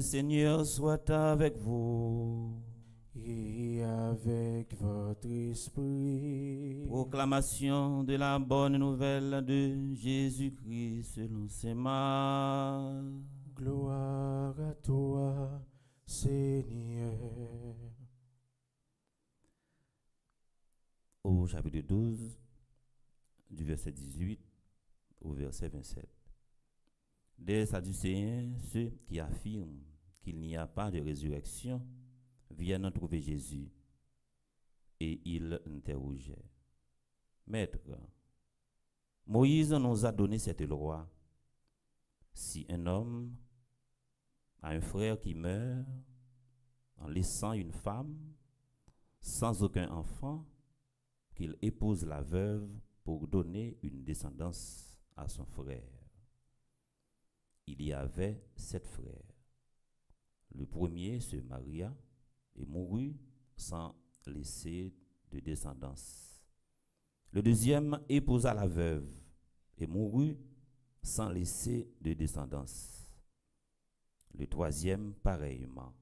Seigneur soit avec vous. et avec votre esprit. Proclamation de la bonne nouvelle de Jésus-Christ selon ses marques. Gloire à toi, Seigneur. Au chapitre 12, du verset 18 au verset 27. Des Sadducéens, ceux qui affirment qu'il n'y a pas de résurrection, viennent trouver Jésus et ils l'interrogeaient. Maître, Moïse nous a donné cette loi. Si un homme a un frère qui meurt en laissant une femme sans aucun enfant, qu'il épouse la veuve pour donner une descendance à son frère. Il y avait sept frères. Le premier se maria et mourut sans laisser de descendance. Le deuxième épousa la veuve et mourut sans laisser de descendance. Le troisième pareillement.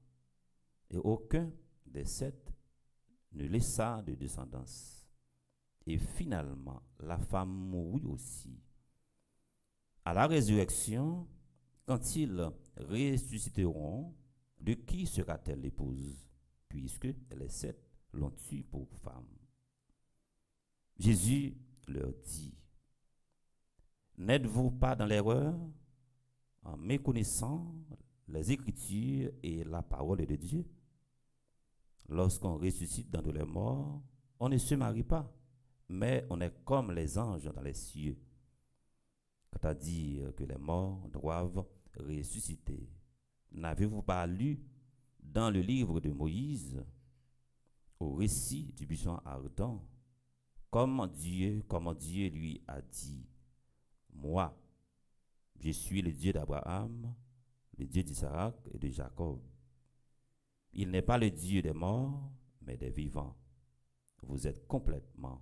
Et aucun des sept ne laissa de descendance. Et finalement, la femme mourut aussi. À la résurrection, quand ils ressusciteront, de qui sera-t-elle l'épouse? Puisque les sept l'ont tué pour femme. Jésus leur dit, N'êtes-vous pas dans l'erreur? En méconnaissant les Écritures et la parole de Dieu Lorsqu'on ressuscite dans de les morts, on ne se marie pas, mais on est comme les anges dans les cieux. Quant à dire que les morts doivent ressusciter, n'avez-vous pas lu dans le livre de Moïse, au récit du buisson ardent, comme Dieu, comme Dieu lui a dit, moi, je suis le Dieu d'Abraham, le Dieu d'Isaac et de Jacob. Il n'est pas le Dieu des morts, mais des vivants. Vous êtes complètement